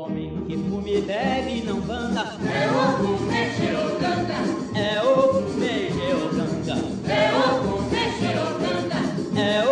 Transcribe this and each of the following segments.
homem que fume bebe não banda. É o fume geoganda. É o fume. É o fume geoganda. É o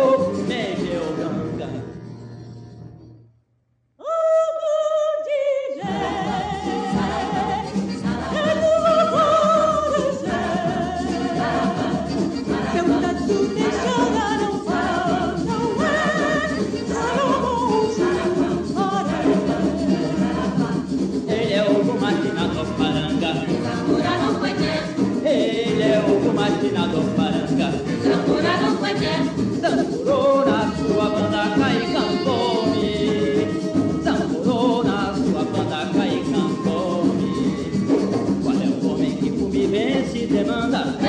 Dominador paranga Tambora não foi Tamborona, sua banda cai cantome. Tamborona, sua banda cai cantome. Qual é o homem que comigo vence demanda?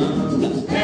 あ!